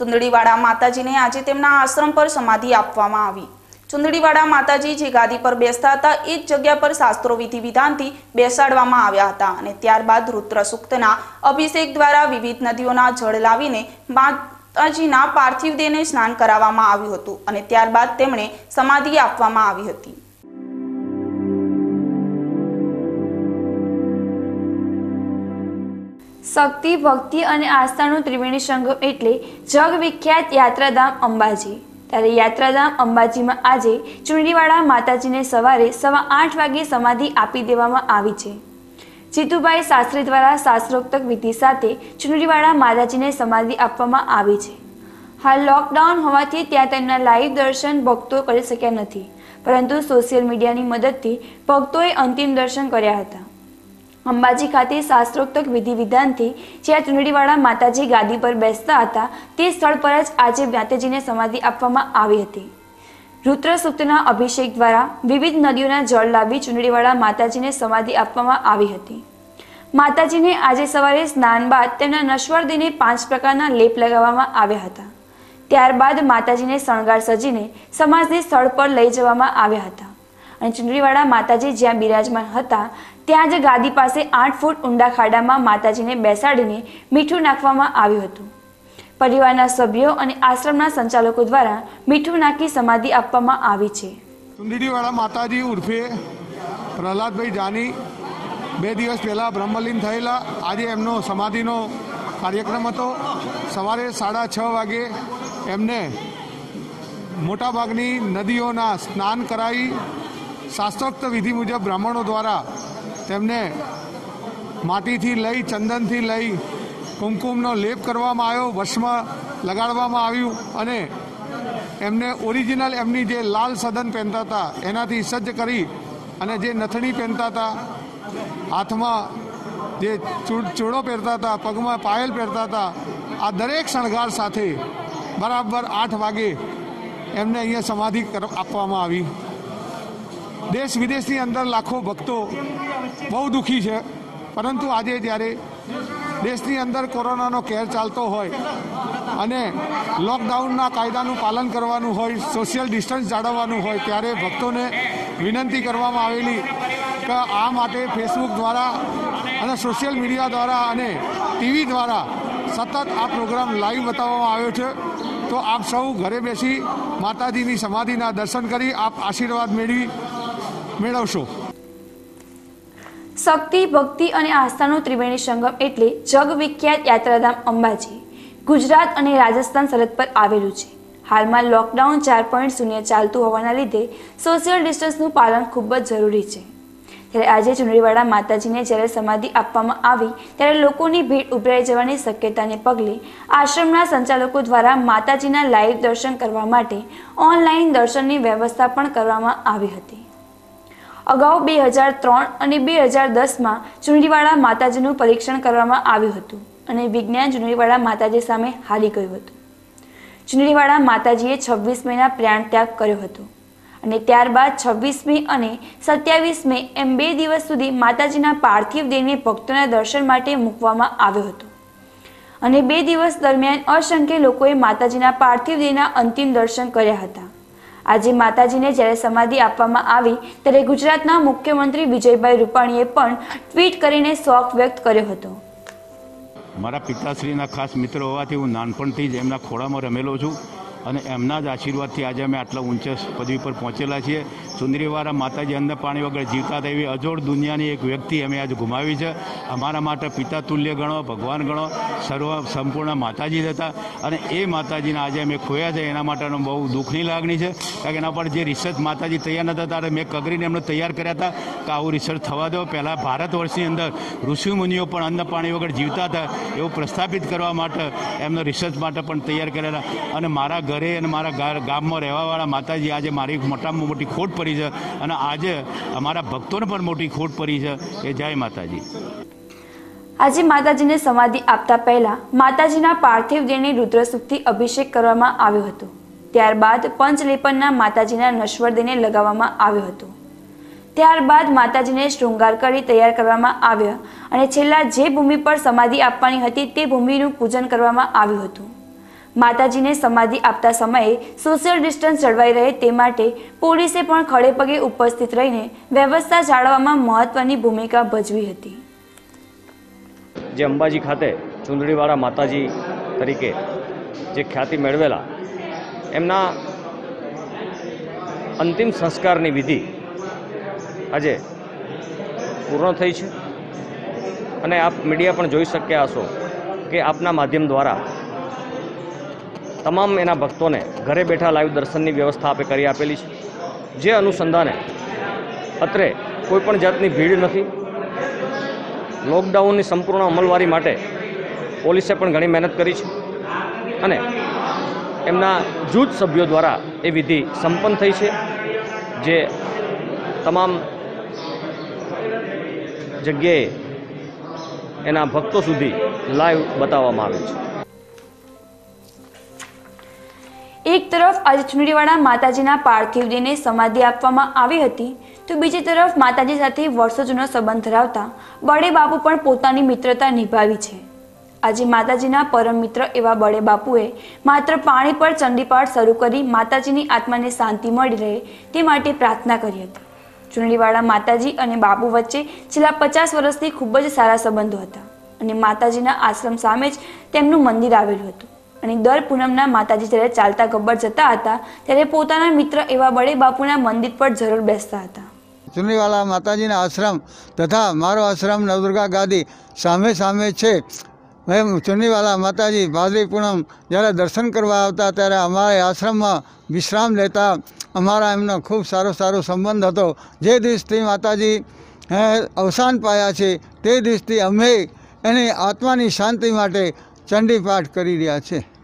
ચુંદડીવાડા માતાજીને આજે તેમના આશ્રમ પર સમાધિ આપવામાં આવી. ચુંદડીવાડા માતાજી જે ગાદી પર બેસતા હતા, એ જ જગ્યા પર શાસ્ત્રો, વિધિ, વિધાનથી બેસાડવામાં આવ્યા હતા અને ત્યારબાદ રુદ્ર સૂક્તના અભિષેક દ્વારા વિવિધ નદીઓના જળ લાવીને માતાજીના પાર્થિવ દેહને સ્નાન કરાવવામાં આવ્યું હતું અને ત્યારબાદ તેમણે સમાધિ આપવામાં આવી હતી. શક્તિ, ભક્તિ અને આસ્થાનું ત્રિવેણી સંગમ એટલે જગવિખ્યાત યાત્રાધામ અંબાજી. ત્યારે યાત્રાધામ અંબાજીમાં આજે ચૂંટણીવાળા માતાજીને સવારે સવા આઠ વાગે સમાધિ આપી દેવામાં આવી છે. જીતુભાઈ શાસ્ત્રી દ્વારા શાસ્ત્રોક્ત વિધિ સાથે ચૂંટણીવાળા માતાજીને સમાધિ આપવામાં આવી છે. હાલ લોકડાઉન હોવાથી ત્યાં તેમના લાઈવ દર્શન ભક્તો કરી શક્યા નથી. પરંતુ સોશિયલ મીડિયાની મદદથી ભક્તોએ અંતિમ દર્શન કર્યા હતા. અંબાજી ખાતે શાસ્ત્રોક્ત વિધિ વિધાનથી જ્યાં ચૂંટણીવાળા માતાજી ગાદી પર બેસતા હતા, તે સ્થળ પર જ આજે માતાજીને સમાધિ આપવામાં આવી હતી. રુદ્ર સૂક્તના અભિષેક દ્વારા વિવિધ નદીઓના જળ લાવી ચૂંટણીવાળા માતાજીને સમાધિ આપવામાં આવી હતી. માતાજીને આજે સવારે સ્નાન બાદ તેમના નશ્વર દેને પાંચ પ્રકારના લેપ લગાવવામાં આવ્યા હતા. ત્યારબાદ માતાજીને શણગાર સજીને સમાજને સ્થળ પર લઈ જવામાં આવ્યા હતા. અને ચૂંટણીવાળા માતાજી જ્યાં બિરાજમાન હતા ત્યાં જ ગાદી પાસે આઠ ફૂટ ઊંડા ખાડામાં માતાજીને બેસાડીને મીઠું નાખવામાં આવ્યું હતું. પરિવારના સભ્યો અને આશ્રમના સંચાલકો દ્વારા મીઠું નાખી સમાધિ આપવામાં આવી છે. ચુંદડીવાળા માતાજી ઉર્ફે પ્રહલાદભાઈ જાની બે દિવસ પહેલાં બ્રહ્મલીન થયેલા. આજે એમનો સમાધિનો કાર્યક્રમ હતો. સવારે સાડા છ વાગે એમને મોટાભાગની નદીઓના સ્નાન કરાવી શાસ્ત્રોક્ત વિધિ મુજબ બ્રાહ્મણો દ્વારા તેમને માટીથી લઈ, ચંદનથી લઈ કુમકુમનો લેપ કરવામાં આવ્યો, વશમાં લગાડવામાં આવ્યું અને એમને ઓરિજિનલ એમની જે લાલ સદન પહેરતા હતા, એનાથી સજ્જ કરી અને જે નથણી પહેરતા હતા, હાથમાં જે ચૂડો પહેરતા હતા, પગમાં પાયલ પહેરતા હતા, આ દરેક શણગાર સાથે બરાબર આઠ વાગે એમને અહીંયા સમાધિ આપવામાં આવી. દેશ વિદેશની અંદર લાખો ભક્તો બહુ દુઃખી છે. પરંતુ આજે જ્યારે દેશની અંદર કોરોનાનો કેર ચાલતો હોય અને લોકડાઉનના કાયદાનું પાલન કરવાનું હોય સોશિયલ ડિસ્ટન્સ જાળવવાનું હોય, ત્યારે ભક્તોને વિનંતી કરવામાં આવેલી કે આ માટે ફેસબુક દ્વારા અને સોશિયલ મીડિયા દ્વારા અને ટીવી દ્વારા સતત આ પ્રોગ્રામ લાઈવ બતાવવામાં આવ્યો છે. તો આપ સૌ ઘરે બેસી માતાજીની સમાધિના દર્શન કરી આપ આશીર્વાદ મેળવી મેળવશો. શક્તિ, ભક્તિ અને આસ્થાનું ત્રિવેણી સંગમ એટલે જગવિખ્યાત યાત્રાધામ અંબાજી, ગુજરાત અને રાજસ્થાન સરહદ પર આવેલું છે. હાલમાં લોકડાઉન ચાર પોઈન્ટ શૂન્ય ચાલતું હોવાના લીધે સોશિયલ ડિસ્ટન્સનું પાલન ખૂબ જ જરૂરી છે. ત્યારે આજે ચુનરીવાડા માતાજીને જ્યારે સમાધિ આપવામાં આવી, ત્યારે લોકોની ભીડ ઉભરાઈ જવાની શક્યતાને પગલે આશ્રમના સંચાલકો દ્વારા માતાજીના લાઈવ દર્શન કરવા માટે ઓનલાઈન દર્શનની વ્યવસ્થા પણ કરવામાં આવી હતી. અગાઉ બે હજાર ત્રણ અને બે હજાર દસમાં ચૂંટણીવાળા માતાજીનું પરીક્ષણ કરવામાં આવ્યું હતું અને વિજ્ઞાન ચૂંટણીવાળા માતાજી સામે હારી ગયું હતું. ચૂંટણીવાળા માતાજીએ છવ્વીસ મેના પ્રાણ ત્યાગ કર્યો હતો અને ત્યારબાદ છવ્વીસમી અને સત્યાવીસ મે એમ બે દિવસ સુધી માતાજીના પાર્થિવ દેહને ભક્તોના દર્શન માટે મૂકવામાં આવ્યો હતો. અને બે દિવસ દરમિયાન અસંખ્ય લોકોએ માતાજીના પાર્થિવ દેહના અંતિમ દર્શન કર્યા હતા. આજે માતાજીને જ્યારે સમાધિ આપવામાં આવી, ત્યારે ગુજરાતના મુખ્યમંત્રી વિજયભાઈ રૂપાણીએ પણ ટ્વીટ કરીને શોક વ્યક્ત કર્યો હતો. મારા પિતાશ્રીના ખાસ મિત્ર હોવાથી હું નાનપણથી જ એમના ખોળામાં રમેલો છું અને એમના જ આશીર્વાદથી આજે અમે આટલા ઊંચા પદવી પર પહોંચેલા છીએ. સુંદરીવાળા માતાજી અન્ન પાણી વગર જીવતા એવી અજોડ દુનિયાની એક વ્યક્તિ અમે આજે ગુમાવી છે. અમારા માટે પિતા તુલ્ય ગણો, ભગવાન ગણો, સર્વ સંપૂર્ણ માતાજી હતા. અને એ માતાજીને આજે અમે ખોયા છે, એના માટેનો બહુ દુઃખની લાગણી છે. કારણ કે એના પર જે રિસર્ચ માતાજી તૈયાર નતા, ત્યારે મેં કગરીને એમને તૈયાર કર્યા હતા કે આવું રિસર્ચ થવા દો. પહેલાં ભારત વર્ષની અંદર ઋષિ મુનિઓ પણ અન્ન પાણી વગર જીવતા હતા, એવું પ્રસ્થાપિત કરવા માટે એમનો રિસર્ચ માટે પણ તૈયાર કરેલા. અને મારા ઘરે અને મારા ગામમાં રહેવાવાળા માતાજી આજે મારી મોટામાં મોટી ખોટ પડી છે અને આજે અમારા ભક્તોને પણ મોટી ખોટ પડી છે એ જય માતાજી. આજે માતાજીને સમાધિ આપતા પહેલા માતાજીના પાર્થિવ દેહને રુદ્રસુખથી અભિષેક કરવામાં આવ્યો હતો. ત્યારબાદ પંચલેપનના માતાજીના નશ્વર દેહને લગાવવામાં આવ્યો હતો. ત્યારબાદ માતાજીને શૃંગાર કરી તૈયાર કરવામાં આવ્યા અને છેલ્લા જે ભૂમિ પર સમાધિ આપવાની હતી તે ભૂમિનું પૂજન કરવામાં આવ્યું હતું. માતાજીને સમાધિ આપતા સમયે સોશિયલ ડિસ્ટન્સ જળવાઈ રહે તે માટે પોલીસે પણ ખડેપગે ઉપસ્થિત રહીને વ્યવસ્થા જાળવવામાં મહત્વની ભૂમિકા ભજવી હતી. જે અંબાજી ખાતે ચૂંદડીવાળા માતાજી તરીકે જે ખ્યાતિ મેળવેલા, એમના અંતિમ સંસ્કારની વિધિ આજે પૂર્ણ થઈ છે. અને આપ મીડિયા પણ જોઈ શક્યા હશો કે આપના માધ્યમ દ્વારા તમામ એના ભક્તોને ઘરે બેઠા લાઈવ દર્શનની વ્યવસ્થા આપે કરી આપેલી છે. જે અનુસંધાને અત્રે કોઈપણ જાતની ભીડ નથી. લોકડાઉનની સંપૂર્ણ અમલવારી માટે પોલીસે પણ ઘણી મહેનત કરી છે અને એમના જૂથ સભ્યો દ્વારા એ વિધિ સંપન્ન થઈ છે. જે તમામ જગ્યાએ એના ભક્તો સુધી લાઈવ બતાવવામાં આવે છે. એક તરફ આજે ચુંદડીવાડા માતાજીના પાર્થિવ દેહને સમાધિ આપવામાં આવી હતી, તો બીજી તરફ માતાજી સાથે વર્ષો જૂનો સંબંધ ધરાવતા બળે બાપુ પણ પોતાની મિત્રતા નિભાવી છે. આજે માતાજીના પરમ મિત્ર એવા બળે બાપુએ માત્ર પાણી પર ચંડીપાઠ શરૂ કરી માતાજીની આત્માને શાંતિ મળી રહે તે માટે પ્રાર્થના કરી હતી. ચુંદડીવાડા માતાજી અને બાપુ વચ્ચે છેલ્લા પચાસ વર્ષથી ખૂબ જ સારા સંબંધો હતા અને માતાજીના આશ્રમ સામે જ તેમનું મંદિર આવેલું હતું. અને દર પૂનમના માતાજી જ્યારે ચાલતા ગબ્બર જતા હતા, ત્યારે પોતાના મિત્ર એવા બળે બાપુના મંદિર પર જરૂર બેસતા હતા. ચુનરીવાલા માતાજીના આશ્રમ તથા મારો આશ્રમ નવદુર્ગા ગાદી સામે સામે છે. એમ ચુનરીવાલા માતાજી ભાદરી પૂનમ જ્યારે દર્શન કરવા આવતા ત્યારે અમારે આશ્રમમાં વિશ્રામ લેતા અમારા એમનો ખૂબ સારો સારો સંબંધ હતો. જે દિવસથી માતાજી અવસાન પાયા છે, તે દિવસથી અમે એની આત્માની શાંતિ માટે ચંડી પાઠ કરી રહ્યા છે.